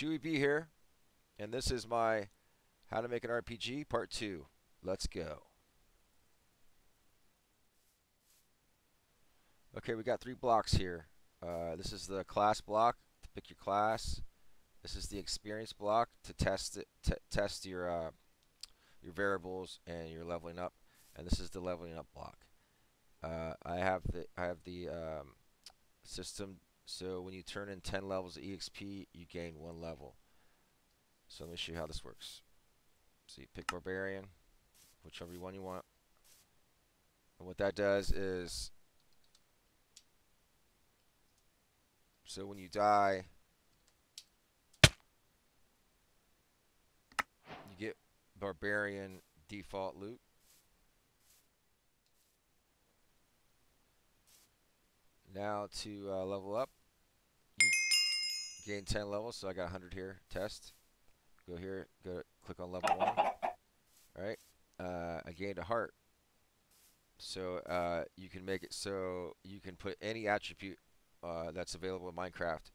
Chewy B here, and this is my How to Make an RPG Part 2. Let's go. Okay, we got three blocks here. Uh, this is the class block to pick your class. This is the experience block to test it, test your uh, your variables and your leveling up, and this is the leveling up block. Uh, I have the I have the um, system. So when you turn in 10 levels of EXP, you gain one level. So let me show you how this works. So you pick Barbarian, whichever one you want. And what that does is, so when you die, you get Barbarian default loot. Now to uh, level up, gain 10 levels, so I got 100 here. Test. Go here, go click on level 1. Alright, uh, I gained a heart. So uh, you can make it so you can put any attribute uh, that's available in Minecraft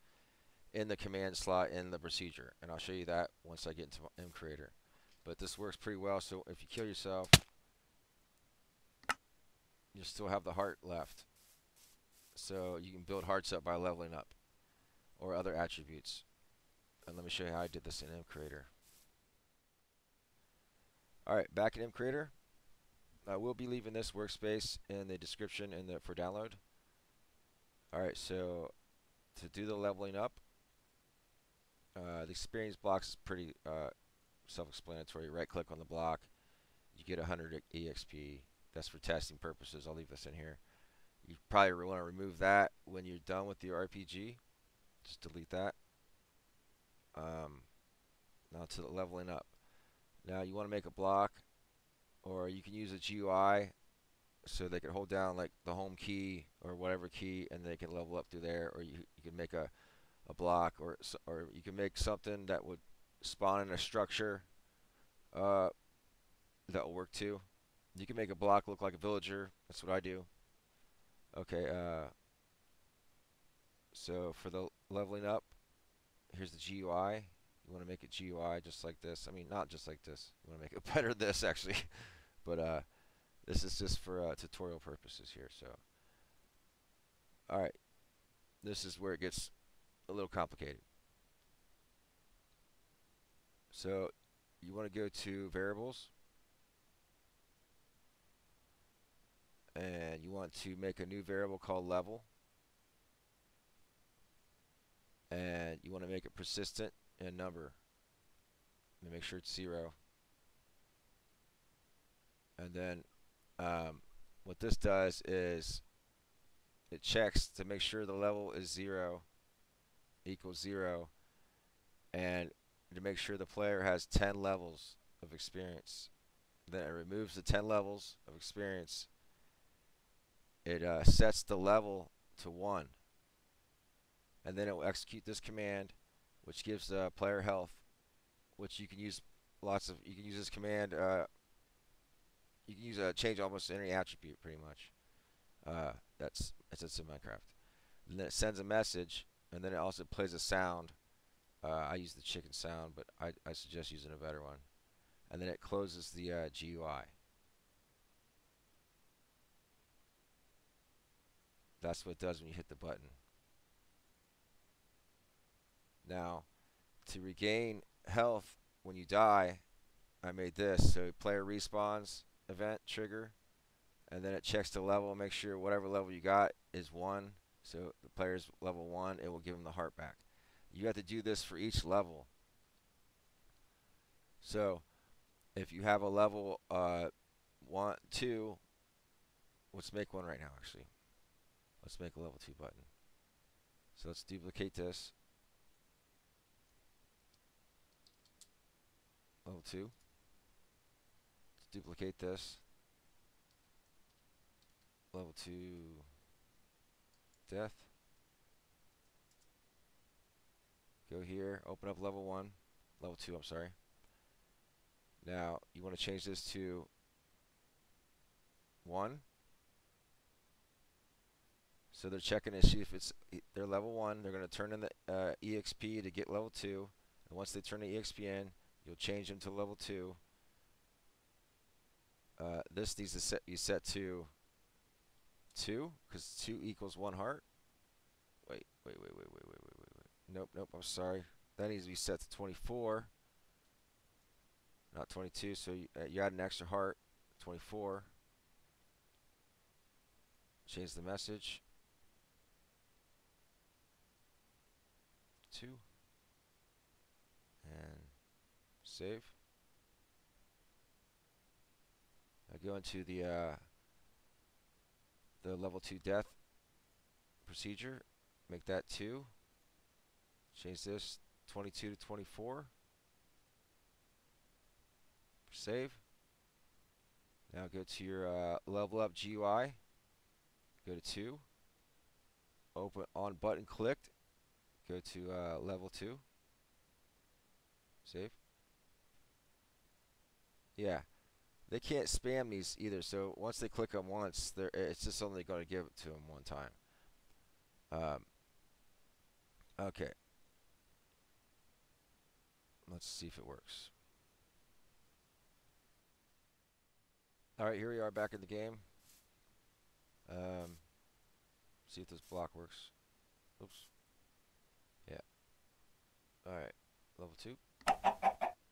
in the command slot in the procedure. And I'll show you that once I get into MCreator. But this works pretty well, so if you kill yourself, you still have the heart left. So you can build hearts up by leveling up or other attributes. And let me show you how I did this in MCreator. Alright, back in MCreator. I will be leaving this workspace in the description in the for download. Alright, so to do the leveling up, uh, the experience blocks is pretty uh, self-explanatory. Right click on the block, you get 100 EXP. That's for testing purposes. I'll leave this in here. You probably want to remove that when you're done with your RPG. Just delete that. Um, now to the leveling up. Now you want to make a block, or you can use a GUI so they can hold down like the home key or whatever key, and they can level up through there. Or you you can make a a block, or or you can make something that would spawn in a structure. Uh, that will work too. You can make a block look like a villager. That's what I do. Okay, uh, so for the leveling up, here's the GUI. You want to make it GUI just like this. I mean, not just like this. You want to make it better than this, actually. but uh, this is just for uh, tutorial purposes here. So, all right, this is where it gets a little complicated. So, you want to go to variables. and you want to make a new variable called level and you want to make it persistent in number. And make sure it's zero. And then um, what this does is it checks to make sure the level is zero equals zero and to make sure the player has 10 levels of experience. Then it removes the 10 levels of experience. It uh, sets the level to 1 and then it will execute this command which gives the player health which you can use lots of you can use this command uh, you can use a uh, change almost any attribute pretty much uh, that's that's in Minecraft. And then it sends a message and then it also plays a sound uh, I use the chicken sound but I, I suggest using a better one. And then it closes the uh, GUI That's what it does when you hit the button. Now, to regain health when you die, I made this. So player respawns event trigger, and then it checks the level, make sure whatever level you got is 1. So the player's level 1, it will give him the heart back. You have to do this for each level. So if you have a level uh, 1, 2, let's make one right now actually. Let's make a level 2 button. So let's duplicate this. Level 2. Let's duplicate this. Level 2 death. Go here, open up level 1. Level 2, I'm sorry. Now, you want to change this to 1. So they're checking to see if it's they're level one. They're going to turn in the uh, EXP to get level two. And once they turn the EXP in, you'll change them to level 2. Uh, this needs to set be set to 2, because 2 equals 1 heart. Wait, wait, wait, wait, wait, wait, wait, wait, wait. Nope, nope, I'm sorry. That needs to be set to 24. Not 22, so you, uh, you add an extra heart. 24. Change the message. 2. And save. I go into the uh, the level 2 death procedure. Make that 2. Change this 22 to 24. Save. Now go to your uh, level up GUI. Go to 2. Open on button clicked. Go to uh, level 2. Save. Yeah. They can't spam these either, so once they click them once, it's just only going to give it to them one time. Um, okay. Let's see if it works. All right, here we are back in the game. Um, see if this block works. Oops. Yeah. All right, level two.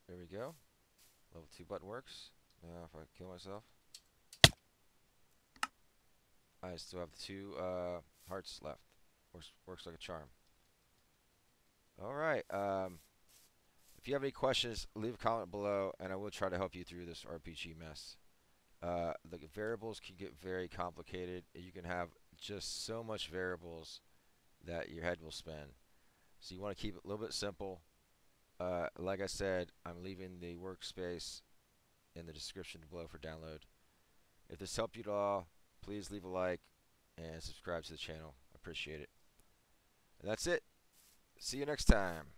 There we go. Level two button works. Now if I kill myself. I still have two uh, hearts left. Works, works like a charm. Alright, um, if you have any questions, leave a comment below, and I will try to help you through this RPG mess. Uh, the variables can get very complicated. You can have just so much variables that your head will spin. So you want to keep it a little bit simple. Uh, like I said, I'm leaving the workspace in the description below for download. If this helped you at all, please leave a like and subscribe to the channel. I appreciate it. And that's it. See you next time.